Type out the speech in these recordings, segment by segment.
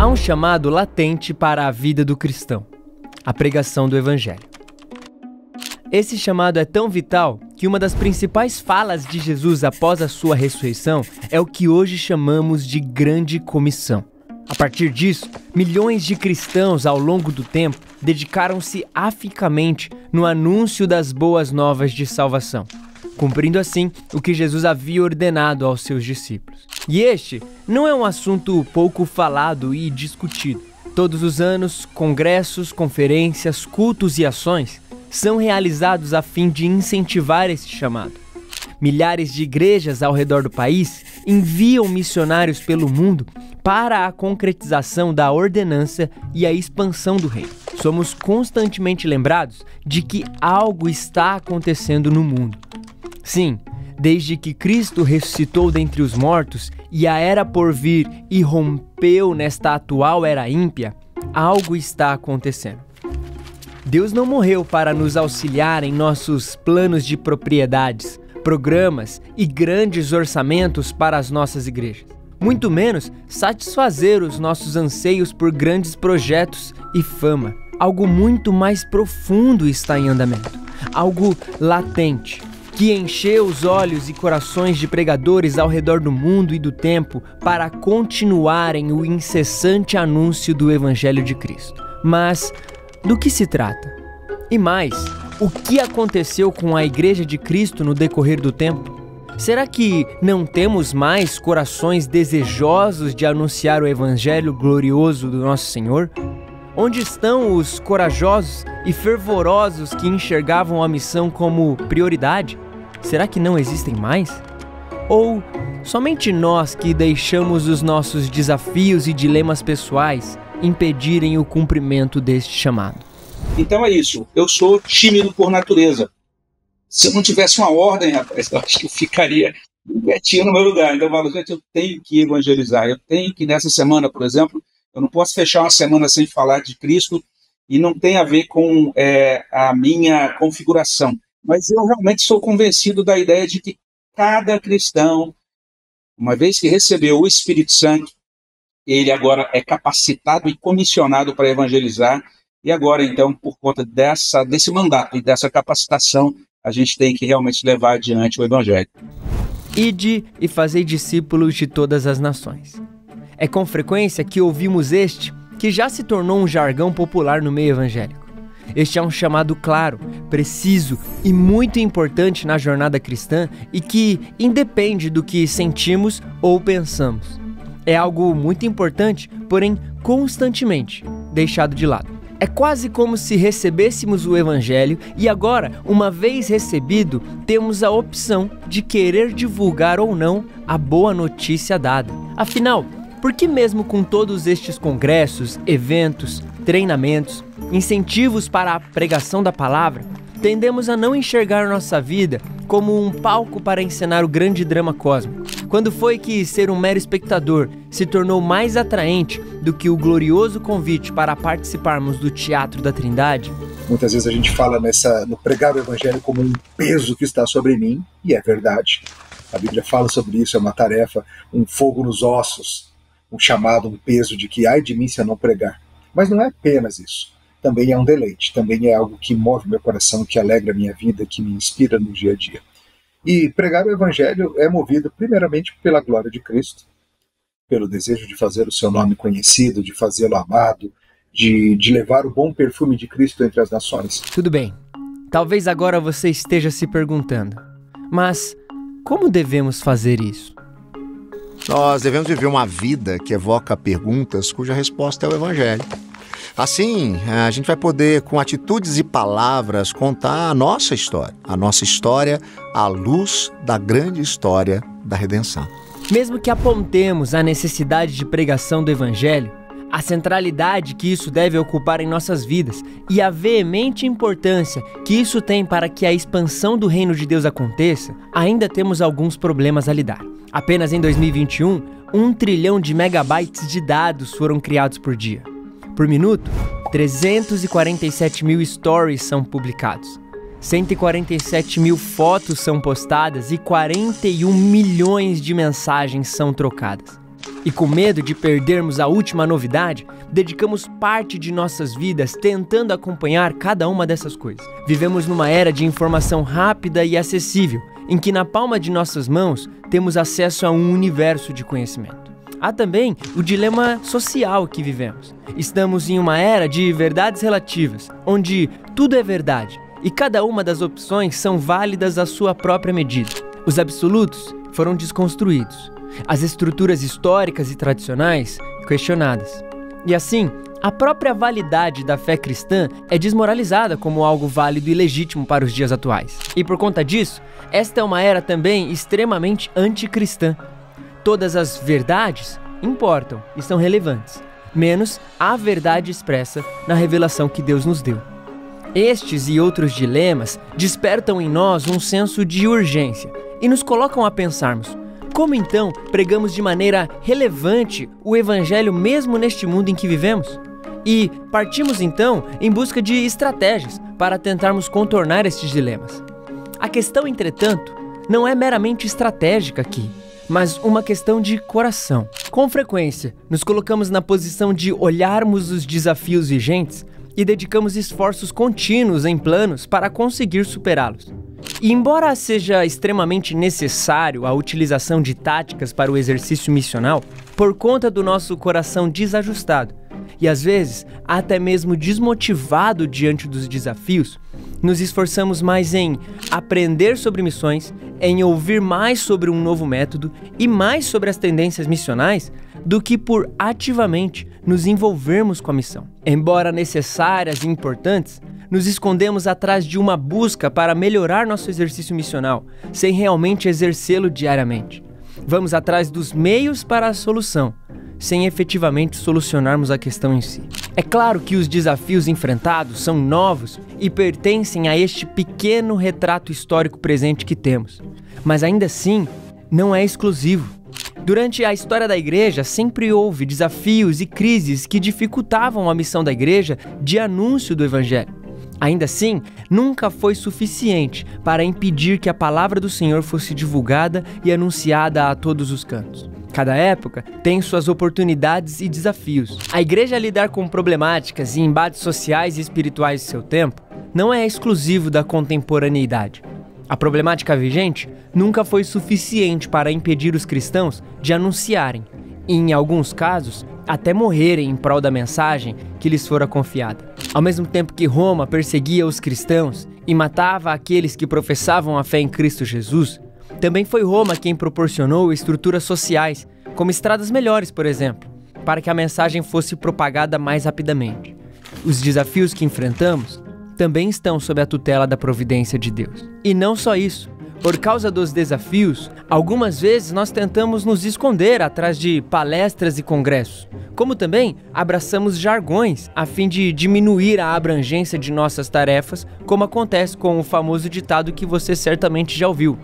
Há um chamado latente para a vida do cristão: a pregação do Evangelho. Esse chamado é tão vital que uma das principais falas de Jesus após a sua ressurreição é o que hoje chamamos de Grande Comissão. A partir disso, milhões de cristãos ao longo do tempo dedicaram-se aficamente no anúncio das boas novas de salvação, cumprindo assim o que Jesus havia ordenado aos seus discípulos. E este não é um assunto pouco falado e discutido. Todos os anos, congressos, conferências, cultos e ações são realizados a fim de incentivar esse chamado. Milhares de igrejas ao redor do país enviam missionários pelo mundo para a concretização da ordenança e a expansão do reino. Somos constantemente lembrados de que algo está acontecendo no mundo. Sim, desde que Cristo ressuscitou dentre os mortos e a era por vir irrompeu nesta atual era ímpia, algo está acontecendo. Deus não morreu para nos auxiliar em nossos planos de propriedades, programas e grandes orçamentos para as nossas igrejas. Muito menos satisfazer os nossos anseios por grandes projetos e fama. Algo muito mais profundo está em andamento, algo latente, que encheu os olhos e corações de pregadores ao redor do mundo e do tempo para continuarem o incessante anúncio do Evangelho de Cristo. Mas do que se trata? E mais, o que aconteceu com a Igreja de Cristo no decorrer do tempo? Será que não temos mais corações desejosos de anunciar o Evangelho glorioso do nosso Senhor? Onde estão os corajosos e fervorosos que enxergavam a missão como prioridade? Será que não existem mais? Ou somente nós que deixamos os nossos desafios e dilemas pessoais impedirem o cumprimento deste chamado? Então é isso. Eu sou tímido por natureza. Se eu não tivesse uma ordem, rapaz, eu acho que eu ficaria quietinho no meu lugar. Então eu falo, gente, eu tenho que evangelizar. Eu tenho que, nessa semana, por exemplo, eu não posso fechar uma semana sem falar de Cristo e não tem a ver com é, a minha configuração. Mas eu realmente sou convencido da ideia de que cada cristão, uma vez que recebeu o Espírito Santo, ele agora é capacitado e comissionado para evangelizar e agora, então, por conta dessa, desse mandato e dessa capacitação, a gente tem que realmente levar adiante o Evangelho. Ide e fazei discípulos de todas as nações. É com frequência que ouvimos este, que já se tornou um jargão popular no meio evangélico. Este é um chamado claro, preciso e muito importante na jornada cristã e que independe do que sentimos ou pensamos. É algo muito importante, porém constantemente deixado de lado. É quase como se recebêssemos o Evangelho e agora, uma vez recebido, temos a opção de querer divulgar ou não a boa notícia dada. Afinal, por que, mesmo com todos estes congressos, eventos, treinamentos, incentivos para a pregação da palavra, tendemos a não enxergar nossa vida como um palco para encenar o grande drama cósmico? Quando foi que ser um mero espectador se tornou mais atraente do que o glorioso convite para participarmos do teatro da Trindade? Muitas vezes a gente fala nessa no pregar o evangelho como um peso que está sobre mim, e é verdade. A Bíblia fala sobre isso, é uma tarefa, um fogo nos ossos, um chamado, um peso de que ai de mim se eu não pregar. Mas não é apenas isso. Também é um deleite, também é algo que move meu coração, que alegra minha vida, que me inspira no dia a dia. E pregar o Evangelho é movido primeiramente pela glória de Cristo, pelo desejo de fazer o seu nome conhecido, de fazê-lo amado, de, de levar o bom perfume de Cristo entre as nações. Tudo bem. Talvez agora você esteja se perguntando, mas como devemos fazer isso? Nós devemos viver uma vida que evoca perguntas cuja resposta é o Evangelho. Assim, a gente vai poder, com atitudes e palavras, contar a nossa história, a nossa história à luz da grande história da redenção. Mesmo que apontemos a necessidade de pregação do Evangelho, a centralidade que isso deve ocupar em nossas vidas e a veemente importância que isso tem para que a expansão do reino de Deus aconteça, ainda temos alguns problemas a lidar. Apenas em 2021, um trilhão de megabytes de dados foram criados por dia. Por minuto, 347 mil stories são publicados. 147 mil fotos são postadas e 41 milhões de mensagens são trocadas. E com medo de perdermos a última novidade, dedicamos parte de nossas vidas tentando acompanhar cada uma dessas coisas. Vivemos numa era de informação rápida e acessível, em que na palma de nossas mãos temos acesso a um universo de conhecimento. Há também o dilema social que vivemos. Estamos em uma era de verdades relativas, onde tudo é verdade e cada uma das opções são válidas à sua própria medida. Os absolutos foram desconstruídos as estruturas históricas e tradicionais questionadas. E assim, a própria validade da fé cristã é desmoralizada como algo válido e legítimo para os dias atuais. E por conta disso, esta é uma era também extremamente anticristã. Todas as verdades importam e são relevantes, menos a verdade expressa na revelação que Deus nos deu. Estes e outros dilemas despertam em nós um senso de urgência e nos colocam a pensarmos: como então pregamos de maneira relevante o Evangelho mesmo neste mundo em que vivemos? E partimos então em busca de estratégias para tentarmos contornar estes dilemas. A questão, entretanto, não é meramente estratégica aqui, mas uma questão de coração. Com frequência, nos colocamos na posição de olharmos os desafios vigentes e dedicamos esforços contínuos em planos para conseguir superá-los. E embora seja extremamente necessário a utilização de táticas para o exercício missional, por conta do nosso coração desajustado e às vezes até mesmo desmotivado diante dos desafios, nos esforçamos mais em aprender sobre missões, em ouvir mais sobre um novo método e mais sobre as tendências missionais do que por ativamente nos envolvermos com a missão. Embora necessárias e importantes, nos escondemos atrás de uma busca para melhorar nosso exercício missional, sem realmente exercê-lo diariamente. Vamos atrás dos meios para a solução, sem efetivamente solucionarmos a questão em si. É claro que os desafios enfrentados são novos e pertencem a este pequeno retrato histórico presente que temos, mas ainda assim não é exclusivo. Durante a história da igreja, sempre houve desafios e crises que dificultavam a missão da igreja de anúncio do evangelho. Ainda assim, nunca foi suficiente para impedir que a palavra do Senhor fosse divulgada e anunciada a todos os cantos. Cada época tem suas oportunidades e desafios. A igreja lidar com problemáticas e embates sociais e espirituais de seu tempo não é exclusivo da contemporaneidade. A problemática vigente nunca foi suficiente para impedir os cristãos de anunciarem, e em alguns casos, até morrerem em prol da mensagem que lhes fora confiada. Ao mesmo tempo que Roma perseguia os cristãos e matava aqueles que professavam a fé em Cristo Jesus, também foi Roma quem proporcionou estruturas sociais, como estradas melhores, por exemplo, para que a mensagem fosse propagada mais rapidamente. Os desafios que enfrentamos também estão sob a tutela da providência de Deus. E não só isso, por causa dos desafios, algumas vezes nós tentamos nos esconder atrás de palestras e congressos, como também abraçamos jargões a fim de diminuir a abrangência de nossas tarefas, como acontece com o famoso ditado que você certamente já ouviu: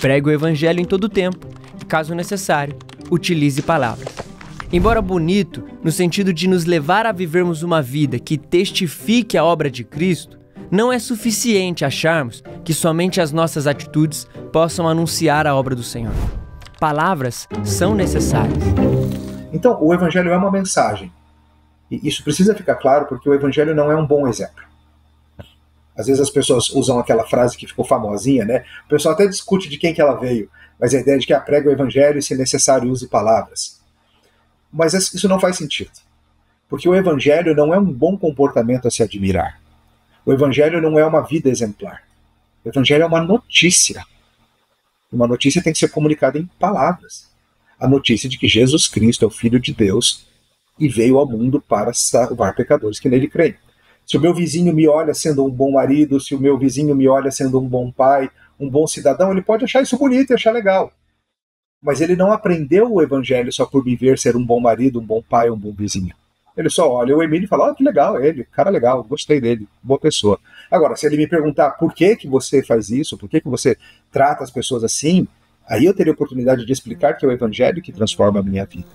pregue o evangelho em todo tempo e, caso necessário, utilize palavras. Embora bonito, no sentido de nos levar a vivermos uma vida que testifique a obra de Cristo, não é suficiente acharmos que somente as nossas atitudes possam anunciar a obra do Senhor. Palavras são necessárias. Então, o Evangelho é uma mensagem. E isso precisa ficar claro porque o Evangelho não é um bom exemplo. Às vezes as pessoas usam aquela frase que ficou famosinha, né? O pessoal até discute de quem que ela veio, mas a ideia de que aprega o Evangelho e, se necessário, use palavras. Mas isso não faz sentido. Porque o Evangelho não é um bom comportamento a se admirar. O Evangelho não é uma vida exemplar. O Evangelho é uma notícia. Uma notícia tem que ser comunicada em palavras. A notícia de que Jesus Cristo é o Filho de Deus e veio ao mundo para salvar pecadores que nele creem. Se o meu vizinho me olha sendo um bom marido, se o meu vizinho me olha sendo um bom pai, um bom cidadão, ele pode achar isso bonito e achar legal. Mas ele não aprendeu o evangelho só por me ver ser um bom marido, um bom pai, um bom vizinho. Ele só olha o Emílio e fala: oh, que legal ele, cara legal, gostei dele, boa pessoa. Agora, se ele me perguntar por que, que você faz isso, por que, que você trata as pessoas assim, aí eu teria oportunidade de explicar que é o Evangelho que transforma a minha vida.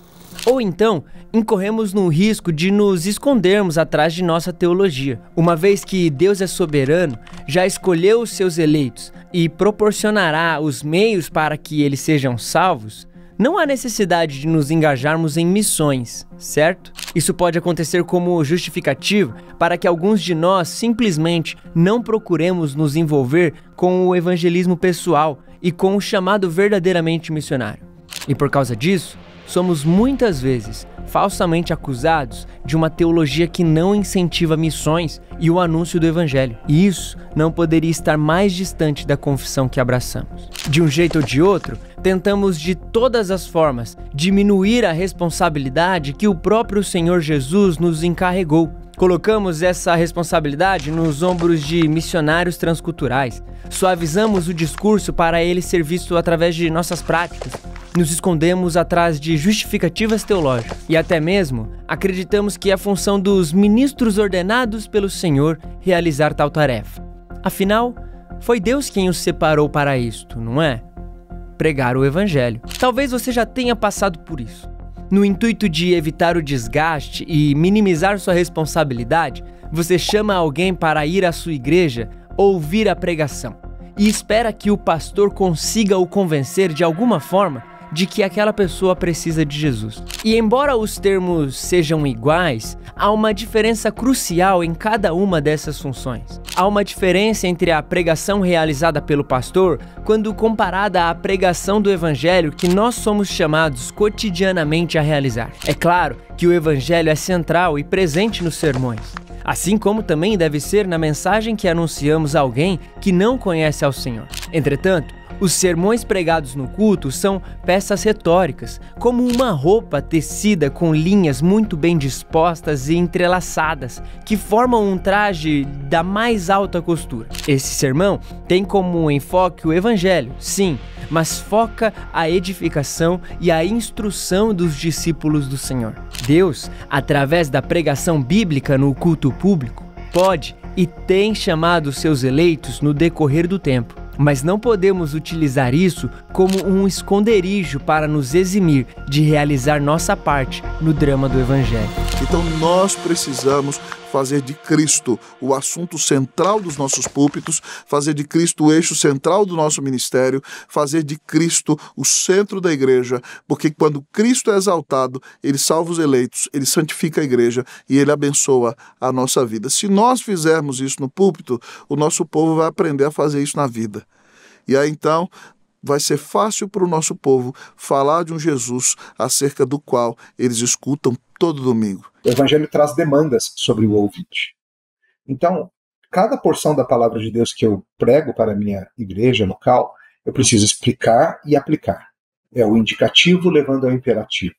Ou então, incorremos no risco de nos escondermos atrás de nossa teologia. Uma vez que Deus é soberano, já escolheu os seus eleitos e proporcionará os meios para que eles sejam salvos, Não há necessidade de nos engajarmos em missões, certo? Isso pode acontecer como justificativo para que alguns de nós simplesmente não procuremos nos envolver com o evangelismo pessoal e com o chamado verdadeiramente missionário. E por causa disso, somos muitas vezes falsamente acusados de uma teologia que não incentiva missões e o anúncio do evangelho. E isso não poderia estar mais distante da confissão que abraçamos. De um jeito ou de outro, tentamos de todas as formas diminuir a responsabilidade que o próprio Senhor Jesus nos encarregou. Colocamos essa responsabilidade nos ombros de missionários transculturais. Suavizamos o discurso para ele ser visto através de nossas práticas nos escondemos atrás de justificativas teológicas e até mesmo acreditamos que é função dos ministros ordenados pelo Senhor realizar tal tarefa. Afinal, foi Deus quem os separou para isto, não é? Pregar o Evangelho. Talvez você já tenha passado por isso. No intuito de evitar o desgaste e minimizar sua responsabilidade, você chama alguém para ir à sua igreja ouvir a pregação e espera que o pastor consiga o convencer de alguma forma de que aquela pessoa precisa de Jesus. E embora os termos sejam iguais, há uma diferença crucial em cada uma dessas funções. Há uma diferença entre a pregação realizada pelo pastor quando comparada à pregação do evangelho que nós somos chamados cotidianamente a realizar. É claro que o evangelho é central e presente nos sermões. Assim como também deve ser na mensagem que anunciamos a alguém que não conhece ao Senhor. Entretanto, os sermões pregados no culto são peças retóricas, como uma roupa tecida com linhas muito bem dispostas e entrelaçadas, que formam um traje da mais alta costura. Esse sermão tem como enfoque o Evangelho, sim, mas foca a edificação e a instrução dos discípulos do Senhor. Deus, através da pregação bíblica no culto público, pode e tem chamado seus eleitos no decorrer do tempo mas não podemos utilizar isso como um esconderijo para nos eximir de realizar nossa parte no drama do Evangelho. Então nós precisamos fazer de Cristo o assunto central dos nossos púlpitos, fazer de Cristo o eixo central do nosso ministério, fazer de Cristo o centro da igreja, porque quando Cristo é exaltado, ele salva os eleitos, ele santifica a igreja e ele abençoa a nossa vida. Se nós fizermos isso no púlpito, o nosso povo vai aprender a fazer isso na vida. E aí então vai ser fácil para o nosso povo falar de um Jesus acerca do qual eles escutam todo domingo. O Evangelho traz demandas sobre o ouvinte. Então, cada porção da palavra de Deus que eu prego para a minha igreja local, eu preciso explicar e aplicar. É o indicativo levando ao imperativo.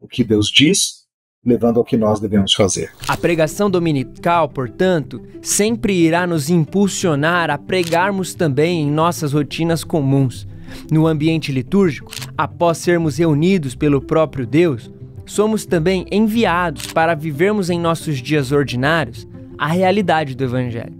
O que Deus diz, levando ao que nós devemos fazer. A pregação dominical, portanto, sempre irá nos impulsionar a pregarmos também em nossas rotinas comuns. No ambiente litúrgico, após sermos reunidos pelo próprio Deus, somos também enviados para vivermos em nossos dias ordinários a realidade do Evangelho.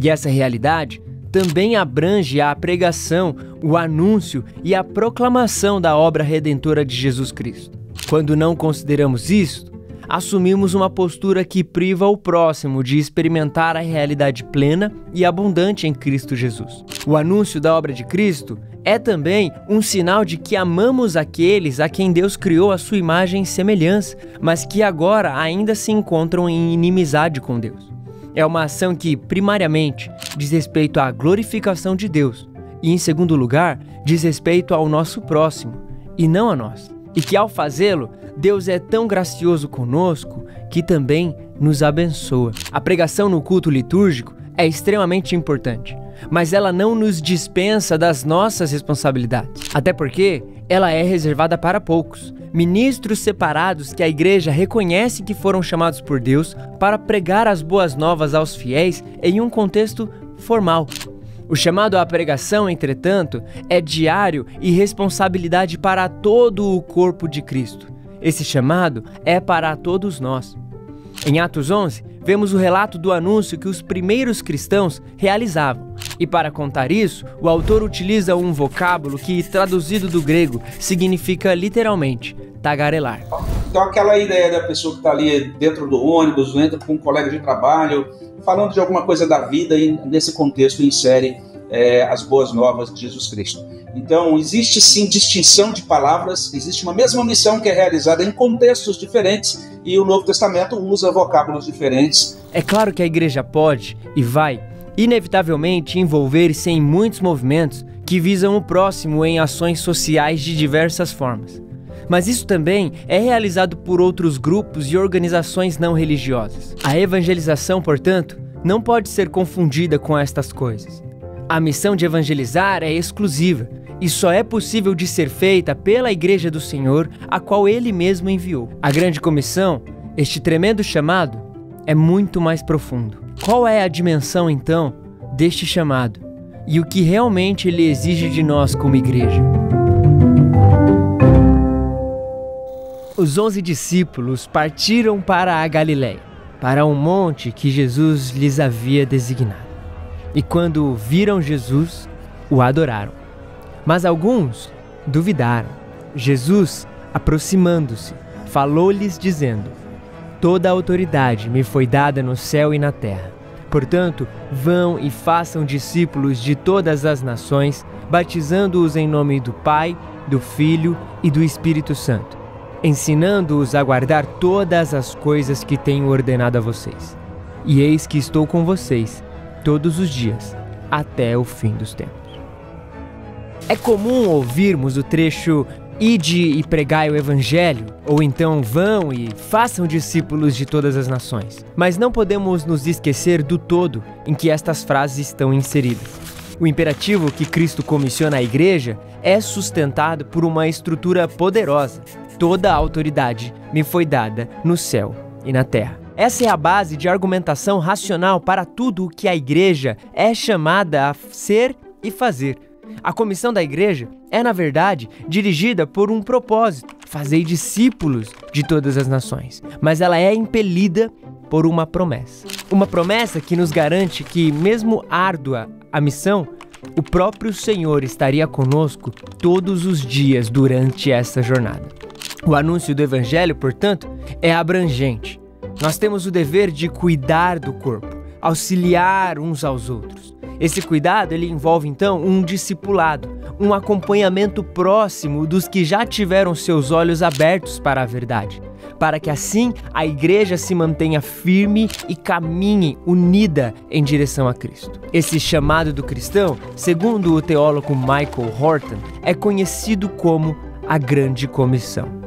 E essa realidade também abrange a pregação, o anúncio e a proclamação da obra redentora de Jesus Cristo. Quando não consideramos isto, assumimos uma postura que priva o próximo de experimentar a realidade plena e abundante em Cristo Jesus. O anúncio da obra de Cristo é também um sinal de que amamos aqueles a quem Deus criou a sua imagem e semelhança, mas que agora ainda se encontram em inimizade com Deus. É uma ação que, primariamente, diz respeito à glorificação de Deus e, em segundo lugar, diz respeito ao nosso próximo e não a nós. E que, ao fazê-lo, Deus é tão gracioso conosco que também nos abençoa. A pregação no culto litúrgico é extremamente importante, mas ela não nos dispensa das nossas responsabilidades. Até porque ela é reservada para poucos, ministros separados que a igreja reconhece que foram chamados por Deus para pregar as boas novas aos fiéis em um contexto formal. O chamado à pregação, entretanto, é diário e responsabilidade para todo o corpo de Cristo. Esse chamado é para todos nós. Em Atos 11, vemos o relato do anúncio que os primeiros cristãos realizavam. E para contar isso, o autor utiliza um vocábulo que, traduzido do grego, significa literalmente tagarelar. Então, aquela ideia da pessoa que está ali dentro do ônibus, entra com um colega de trabalho, falando de alguma coisa da vida e nesse contexto insere é, as boas novas de Jesus Cristo. Então, existe sim distinção de palavras, existe uma mesma missão que é realizada em contextos diferentes e o Novo Testamento usa vocábulos diferentes. É claro que a igreja pode e vai, inevitavelmente, envolver-se em muitos movimentos que visam o próximo em ações sociais de diversas formas. Mas isso também é realizado por outros grupos e organizações não religiosas. A evangelização, portanto, não pode ser confundida com estas coisas. A missão de evangelizar é exclusiva e só é possível de ser feita pela Igreja do Senhor, a qual ele mesmo enviou. A grande comissão, este tremendo chamado, é muito mais profundo. Qual é a dimensão então deste chamado e o que realmente ele exige de nós como igreja? Os onze discípulos partiram para a Galiléia, para um monte que Jesus lhes havia designado. E quando viram Jesus, o adoraram. Mas alguns duvidaram. Jesus, aproximando-se, falou-lhes dizendo: Toda a autoridade me foi dada no céu e na terra. Portanto, vão e façam discípulos de todas as nações, batizando-os em nome do Pai, do Filho e do Espírito Santo, ensinando-os a guardar todas as coisas que tenho ordenado a vocês. E eis que estou com vocês todos os dias, até o fim dos tempos. É comum ouvirmos o trecho Ide e pregai o Evangelho, ou então vão e façam discípulos de todas as nações. Mas não podemos nos esquecer do todo em que estas frases estão inseridas. O imperativo que Cristo comissiona à igreja é sustentado por uma estrutura poderosa. Toda a autoridade me foi dada no céu e na terra. Essa é a base de argumentação racional para tudo o que a igreja é chamada a ser e fazer. A comissão da igreja é, na verdade, dirigida por um propósito: fazer discípulos de todas as nações. Mas ela é impelida por uma promessa. Uma promessa que nos garante que, mesmo árdua a missão, o próprio Senhor estaria conosco todos os dias durante essa jornada. O anúncio do Evangelho, portanto, é abrangente. Nós temos o dever de cuidar do corpo, auxiliar uns aos outros. Esse cuidado ele envolve então um discipulado, um acompanhamento próximo dos que já tiveram seus olhos abertos para a verdade, para que assim a igreja se mantenha firme e caminhe unida em direção a Cristo. Esse chamado do cristão, segundo o teólogo Michael Horton, é conhecido como a Grande Comissão.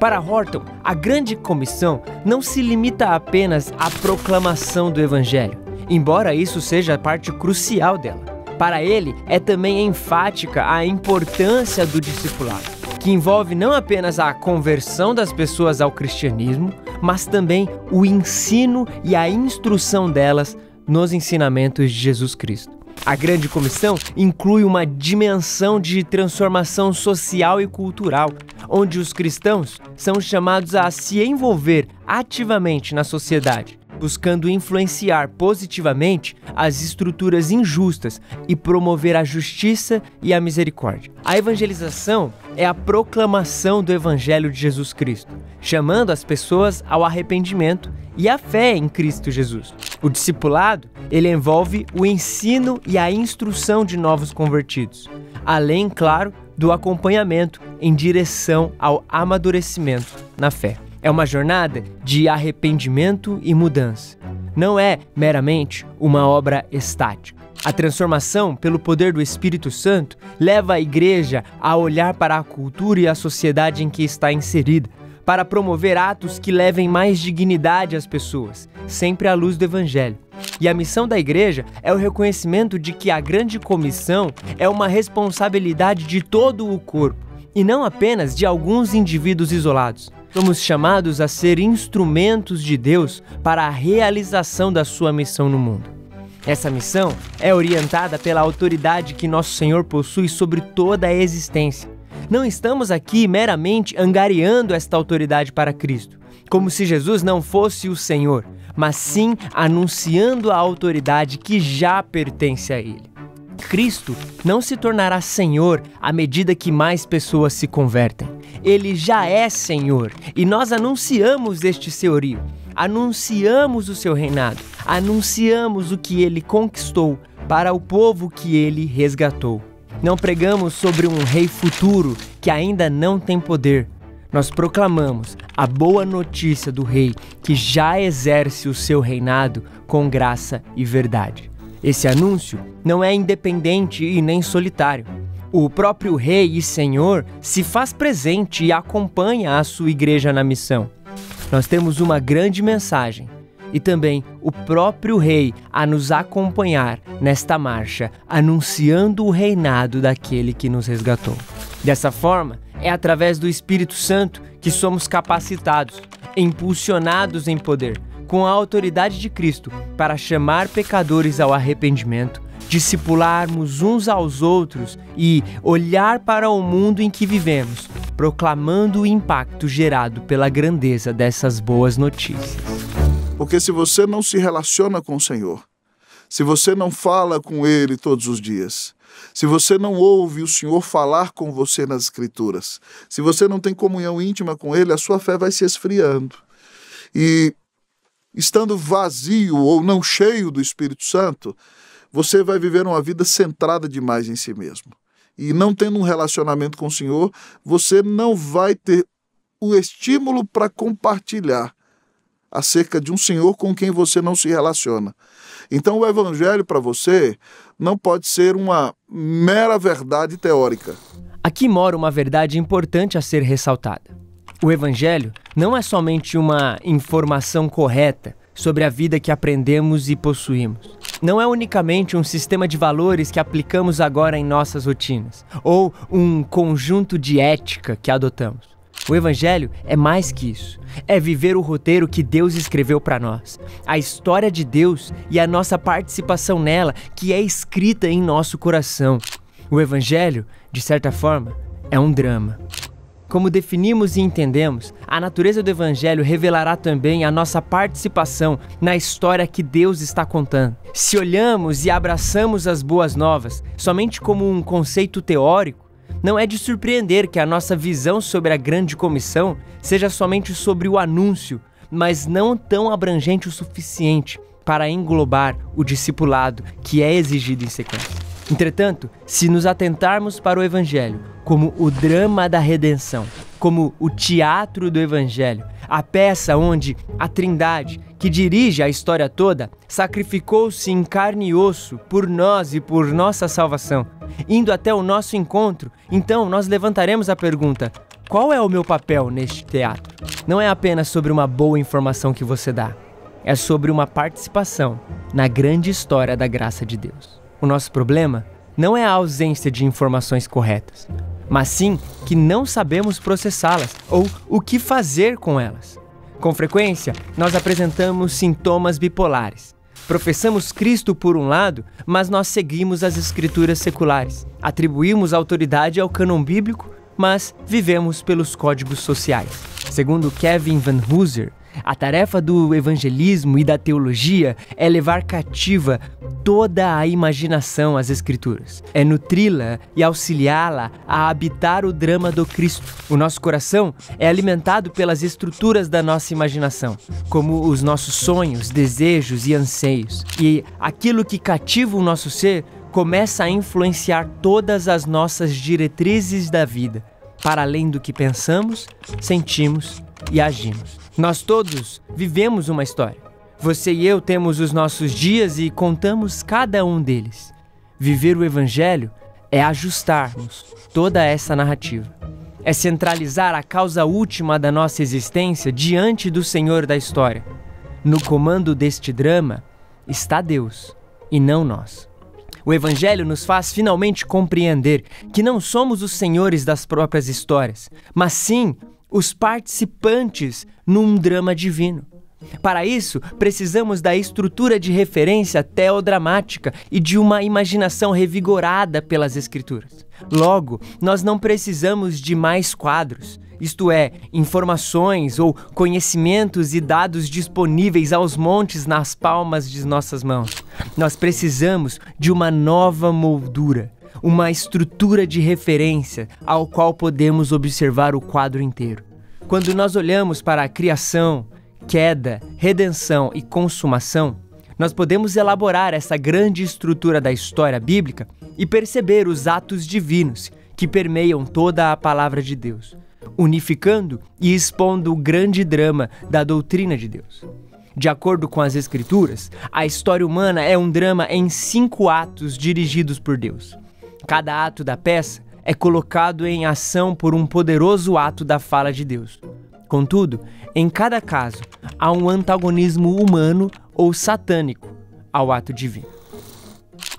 Para Horton, a Grande Comissão não se limita apenas à proclamação do Evangelho embora isso seja parte crucial dela. Para ele, é também enfática a importância do discipulado, que envolve não apenas a conversão das pessoas ao cristianismo, mas também o ensino e a instrução delas nos ensinamentos de Jesus Cristo. A Grande Comissão inclui uma dimensão de transformação social e cultural, onde os cristãos são chamados a se envolver ativamente na sociedade, buscando influenciar positivamente as estruturas injustas e promover a justiça e a misericórdia. A evangelização é a proclamação do Evangelho de Jesus Cristo, chamando as pessoas ao arrependimento e à fé em Cristo Jesus. O discipulado, ele envolve o ensino e a instrução de novos convertidos, além, claro, do acompanhamento em direção ao amadurecimento na fé. É uma jornada de arrependimento e mudança. Não é meramente uma obra estática. A transformação pelo poder do Espírito Santo leva a igreja a olhar para a cultura e a sociedade em que está inserida, para promover atos que levem mais dignidade às pessoas, sempre à luz do Evangelho. E a missão da igreja é o reconhecimento de que a grande comissão é uma responsabilidade de todo o corpo, e não apenas de alguns indivíduos isolados. Somos chamados a ser instrumentos de Deus para a realização da sua missão no mundo. Essa missão é orientada pela autoridade que nosso Senhor possui sobre toda a existência. Não estamos aqui meramente angariando esta autoridade para Cristo, como se Jesus não fosse o Senhor, mas sim anunciando a autoridade que já pertence a Ele. Cristo não se tornará Senhor à medida que mais pessoas se convertem. Ele já é Senhor e nós anunciamos este senhorio, anunciamos o seu reinado, anunciamos o que ele conquistou para o povo que ele resgatou. Não pregamos sobre um rei futuro que ainda não tem poder. Nós proclamamos a boa notícia do rei que já exerce o seu reinado com graça e verdade. Esse anúncio não é independente e nem solitário. O próprio Rei e Senhor se faz presente e acompanha a sua igreja na missão. Nós temos uma grande mensagem e também o próprio Rei a nos acompanhar nesta marcha, anunciando o reinado daquele que nos resgatou. Dessa forma, é através do Espírito Santo que somos capacitados, impulsionados em poder, com a autoridade de Cristo, para chamar pecadores ao arrependimento discipularmos uns aos outros e olhar para o mundo em que vivemos, proclamando o impacto gerado pela grandeza dessas boas notícias. Porque se você não se relaciona com o Senhor, se você não fala com Ele todos os dias, se você não ouve o Senhor falar com você nas Escrituras, se você não tem comunhão íntima com Ele, a sua fé vai se esfriando. E estando vazio ou não cheio do Espírito Santo, você vai viver uma vida centrada demais em si mesmo. E não tendo um relacionamento com o Senhor, você não vai ter o estímulo para compartilhar acerca de um Senhor com quem você não se relaciona. Então, o Evangelho para você não pode ser uma mera verdade teórica. Aqui mora uma verdade importante a ser ressaltada. O Evangelho não é somente uma informação correta sobre a vida que aprendemos e possuímos não é unicamente um sistema de valores que aplicamos agora em nossas rotinas, ou um conjunto de ética que adotamos. O Evangelho é mais que isso. É viver o roteiro que Deus escreveu para nós, a história de Deus e a nossa participação nela, que é escrita em nosso coração. O Evangelho, de certa forma, é um drama. Como definimos e entendemos, a natureza do Evangelho revelará também a nossa participação na história que Deus está contando. Se olhamos e abraçamos as boas novas somente como um conceito teórico, não é de surpreender que a nossa visão sobre a grande comissão seja somente sobre o anúncio, mas não tão abrangente o suficiente para englobar o discipulado que é exigido em sequência. Entretanto, se nos atentarmos para o Evangelho como o drama da redenção, como o teatro do Evangelho, a peça onde a Trindade, que dirige a história toda, sacrificou-se em carne e osso por nós e por nossa salvação, indo até o nosso encontro, então nós levantaremos a pergunta: qual é o meu papel neste teatro? Não é apenas sobre uma boa informação que você dá, é sobre uma participação na grande história da graça de Deus. O nosso problema não é a ausência de informações corretas, mas sim que não sabemos processá-las ou o que fazer com elas. Com frequência, nós apresentamos sintomas bipolares. Professamos Cristo por um lado, mas nós seguimos as escrituras seculares. Atribuímos autoridade ao cânon bíblico, mas vivemos pelos códigos sociais. Segundo Kevin Van Hooser, a tarefa do evangelismo e da teologia é levar cativa toda a imaginação às Escrituras, é nutri-la e auxiliá-la a habitar o drama do Cristo. O nosso coração é alimentado pelas estruturas da nossa imaginação, como os nossos sonhos, desejos e anseios. E aquilo que cativa o nosso ser começa a influenciar todas as nossas diretrizes da vida, para além do que pensamos, sentimos e agimos. Nós todos vivemos uma história. Você e eu temos os nossos dias e contamos cada um deles. Viver o Evangelho é ajustarmos toda essa narrativa. É centralizar a causa última da nossa existência diante do Senhor da história. No comando deste drama está Deus e não nós. O Evangelho nos faz finalmente compreender que não somos os senhores das próprias histórias, mas sim os participantes num drama divino. Para isso, precisamos da estrutura de referência teodramática e de uma imaginação revigorada pelas Escrituras. Logo, nós não precisamos de mais quadros, isto é, informações ou conhecimentos e dados disponíveis aos montes nas palmas de nossas mãos. Nós precisamos de uma nova moldura uma estrutura de referência ao qual podemos observar o quadro inteiro. Quando nós olhamos para a criação, queda, redenção e consumação, nós podemos elaborar essa grande estrutura da história bíblica e perceber os atos divinos que permeiam toda a palavra de Deus, unificando e expondo o grande drama da doutrina de Deus. De acordo com as Escrituras, a história humana é um drama em cinco atos dirigidos por Deus. Cada ato da peça é colocado em ação por um poderoso ato da fala de Deus. Contudo, em cada caso, há um antagonismo humano ou satânico ao ato divino.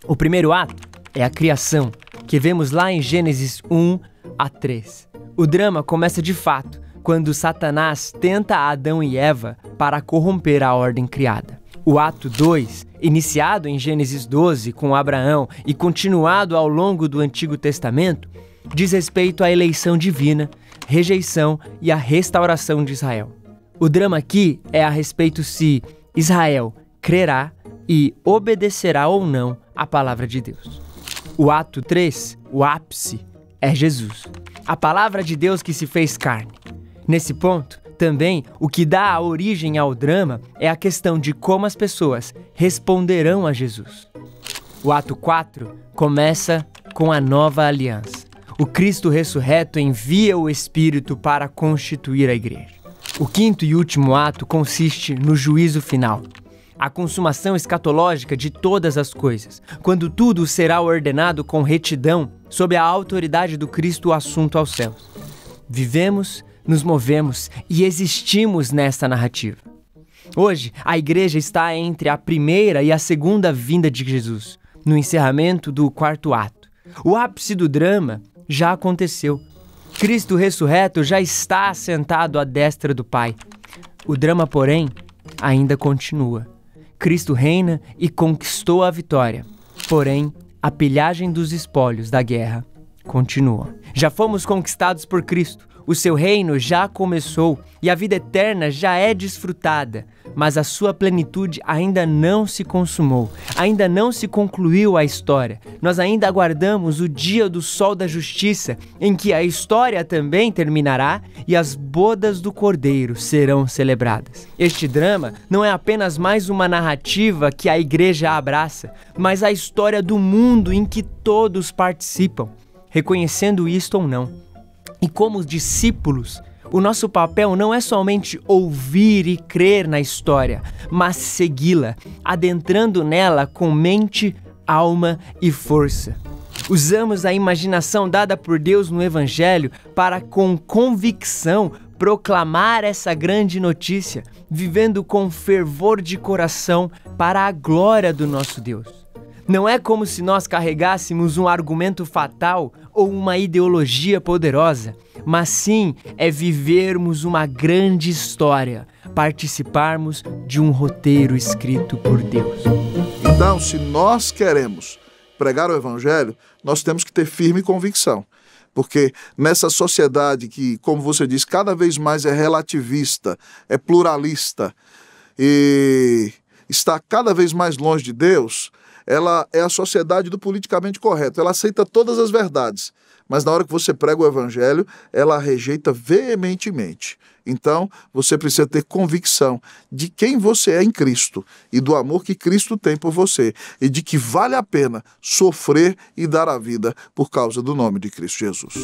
O primeiro ato é a criação, que vemos lá em Gênesis 1 a 3. O drama começa de fato quando Satanás tenta Adão e Eva para corromper a ordem criada. O ato 2, iniciado em Gênesis 12 com Abraão e continuado ao longo do Antigo Testamento, diz respeito à eleição divina, rejeição e à restauração de Israel. O drama aqui é a respeito se Israel crerá e obedecerá ou não à palavra de Deus. O ato 3, o ápice, é Jesus, a palavra de Deus que se fez carne. Nesse ponto, também o que dá origem ao drama é a questão de como as pessoas responderão a Jesus. O ato 4 começa com a nova aliança. O Cristo ressurreto envia o Espírito para constituir a igreja. O quinto e último ato consiste no juízo final, a consumação escatológica de todas as coisas, quando tudo será ordenado com retidão sob a autoridade do Cristo assunto aos céus. Vivemos, nos movemos e existimos nesta narrativa. Hoje, a igreja está entre a primeira e a segunda vinda de Jesus, no encerramento do quarto ato. O ápice do drama já aconteceu. Cristo ressurreto já está sentado à destra do Pai. O drama, porém, ainda continua. Cristo reina e conquistou a vitória. Porém, a pilhagem dos espólios da guerra continua. Já fomos conquistados por Cristo. O seu reino já começou e a vida eterna já é desfrutada, mas a sua plenitude ainda não se consumou, ainda não se concluiu a história. Nós ainda aguardamos o dia do sol da justiça, em que a história também terminará e as bodas do cordeiro serão celebradas. Este drama não é apenas mais uma narrativa que a igreja abraça, mas a história do mundo em que todos participam, reconhecendo isto ou não. E como discípulos, o nosso papel não é somente ouvir e crer na história, mas segui-la, adentrando nela com mente, alma e força. Usamos a imaginação dada por Deus no Evangelho para, com convicção, proclamar essa grande notícia, vivendo com fervor de coração para a glória do nosso Deus. Não é como se nós carregássemos um argumento fatal ou uma ideologia poderosa, mas sim é vivermos uma grande história, participarmos de um roteiro escrito por Deus. Então, se nós queremos pregar o Evangelho, nós temos que ter firme convicção. Porque nessa sociedade que, como você diz, cada vez mais é relativista, é pluralista e está cada vez mais longe de Deus, ela é a sociedade do politicamente correto. Ela aceita todas as verdades, mas na hora que você prega o evangelho, ela rejeita veementemente. Então, você precisa ter convicção de quem você é em Cristo e do amor que Cristo tem por você e de que vale a pena sofrer e dar a vida por causa do nome de Cristo Jesus.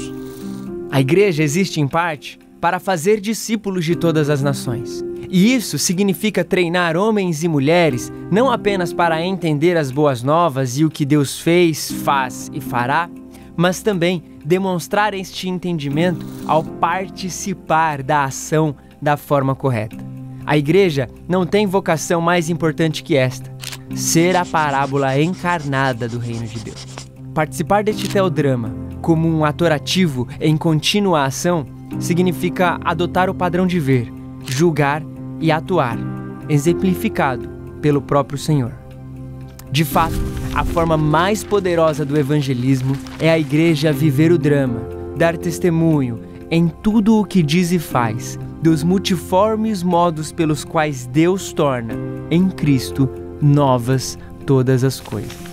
A igreja existe em parte para fazer discípulos de todas as nações. E isso significa treinar homens e mulheres não apenas para entender as boas novas e o que Deus fez, faz e fará, mas também demonstrar este entendimento ao participar da ação da forma correta. A igreja não tem vocação mais importante que esta: ser a parábola encarnada do reino de Deus. Participar deste teodrama como um ator ativo em contínua ação significa adotar o padrão de ver, julgar e atuar, exemplificado pelo próprio Senhor. De fato, a forma mais poderosa do evangelismo é a igreja viver o drama, dar testemunho em tudo o que diz e faz, dos multiformes modos pelos quais Deus torna, em Cristo, novas todas as coisas.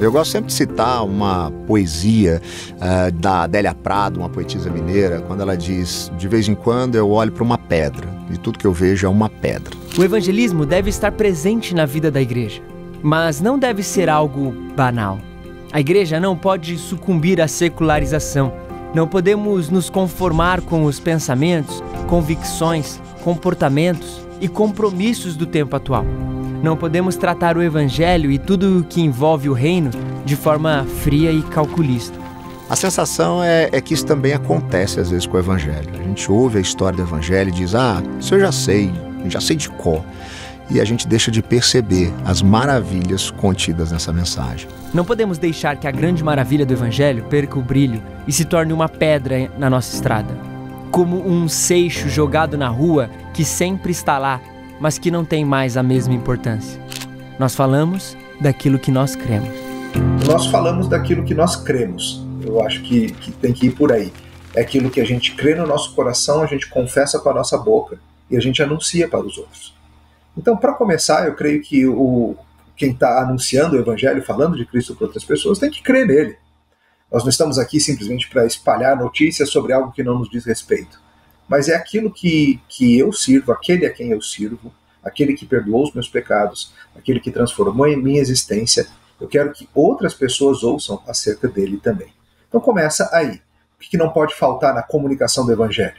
Eu gosto sempre de citar uma poesia uh, da Adélia Prado, uma poetisa mineira, quando ela diz: De vez em quando eu olho para uma pedra e tudo que eu vejo é uma pedra. O evangelismo deve estar presente na vida da igreja, mas não deve ser algo banal. A igreja não pode sucumbir à secularização. Não podemos nos conformar com os pensamentos, convicções, comportamentos e compromissos do tempo atual. Não podemos tratar o evangelho e tudo o que envolve o reino de forma fria e calculista. A sensação é, é, que isso também acontece às vezes com o evangelho. A gente ouve a história do evangelho e diz: Ah, isso eu já sei, já sei de cor e a gente deixa de perceber as maravilhas contidas nessa mensagem. Não podemos deixar que a grande maravilha do Evangelho perca o brilho e se torne uma pedra na nossa estrada. Como um seixo jogado na rua que sempre está lá, mas que não tem mais a mesma importância. Nós falamos daquilo que nós cremos. Nós falamos daquilo que nós cremos. Eu acho que, que tem que ir por aí. É aquilo que a gente crê no nosso coração, a gente confessa com a nossa boca e a gente anuncia para os outros. Então, para começar, eu creio que o, quem está anunciando o evangelho, falando de Cristo para outras pessoas, tem que crer nele. Nós não estamos aqui simplesmente para espalhar notícias sobre algo que não nos diz respeito. Mas é aquilo que, que eu sirvo, aquele a quem eu sirvo, aquele que perdoou os meus pecados, aquele que transformou em minha existência. Eu quero que outras pessoas ouçam acerca dele também. Então começa aí. O que não pode faltar na comunicação do Evangelho?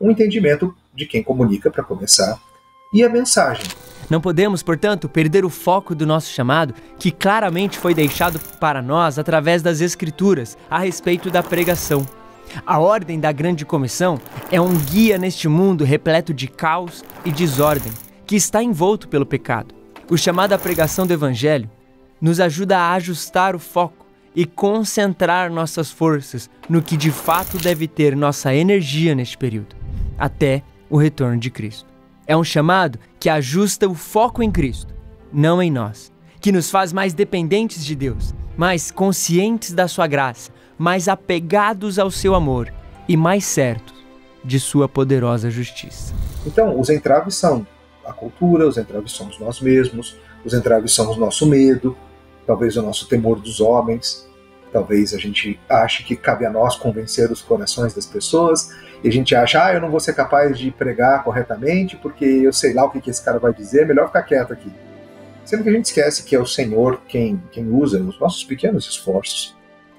Um entendimento de quem comunica, para começar, e a mensagem. Não podemos, portanto, perder o foco do nosso chamado, que claramente foi deixado para nós através das Escrituras a respeito da pregação. A ordem da Grande Comissão é um guia neste mundo repleto de caos e desordem, que está envolto pelo pecado. O chamado à pregação do Evangelho nos ajuda a ajustar o foco e concentrar nossas forças no que de fato deve ter nossa energia neste período, até o retorno de Cristo. É um chamado que ajusta o foco em Cristo, não em nós, que nos faz mais dependentes de Deus, mais conscientes da Sua graça, mais apegados ao seu amor e mais certos de Sua poderosa justiça. Então, os entraves são a cultura, os entraves somos nós mesmos, os entraves são o nosso medo, talvez o nosso temor dos homens, Talvez a gente ache que cabe a nós convencer os corações das pessoas, e a gente acha, ah, eu não vou ser capaz de pregar corretamente porque eu sei lá o que, esse cara vai dizer, melhor ficar quieto aqui. Sendo que a gente esquece que é o Senhor quem, quem usa os nossos pequenos esforços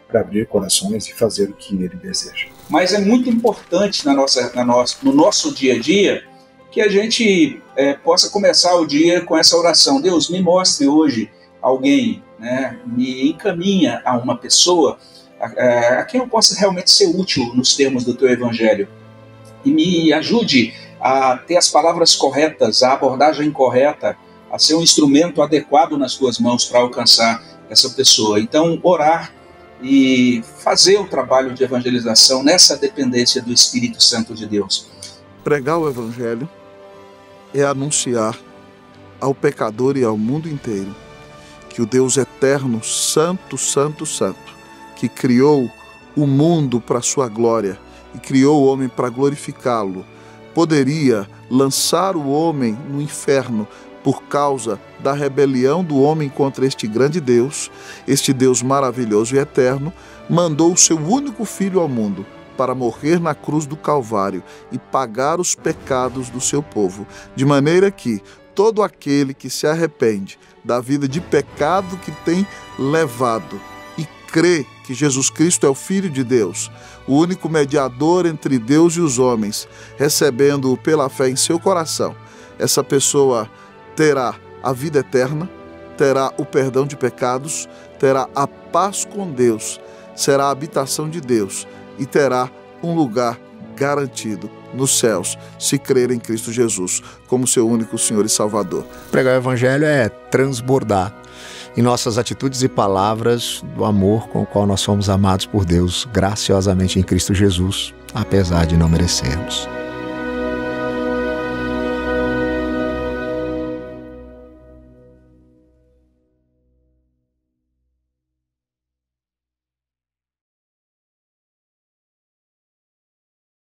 para abrir corações e fazer o que Ele deseja. Mas é muito importante na nossa, na nossa, no nosso dia a dia que a gente é, possa começar o dia com essa oração. Deus, me mostre hoje alguém né, me encaminha a uma pessoa a, a, quem eu possa realmente ser útil nos termos do teu evangelho e me ajude a ter as palavras corretas, a abordagem correta, a ser um instrumento adequado nas tuas mãos para alcançar essa pessoa. Então, orar e fazer o trabalho de evangelização nessa dependência do Espírito Santo de Deus. Pregar o evangelho é anunciar ao pecador e ao mundo inteiro que o Deus eterno, santo, santo, santo, que criou o mundo para sua glória e criou o homem para glorificá-lo, poderia lançar o homem no inferno por causa da rebelião do homem contra este grande Deus, este Deus maravilhoso e eterno, mandou o seu único filho ao mundo para morrer na cruz do Calvário e pagar os pecados do seu povo, de maneira que todo aquele que se arrepende da vida de pecado que tem levado e crê que Jesus Cristo é o Filho de Deus, o único mediador entre Deus e os homens, recebendo-o pela fé em seu coração, essa pessoa terá a vida eterna, terá o perdão de pecados, terá a paz com Deus, será a habitação de Deus e terá um lugar garantido nos céus, se crer em Cristo Jesus como seu único Senhor e Salvador. Pregar o Evangelho é transbordar em nossas atitudes e palavras do amor com o qual nós somos amados por Deus graciosamente em Cristo Jesus, apesar de não merecermos.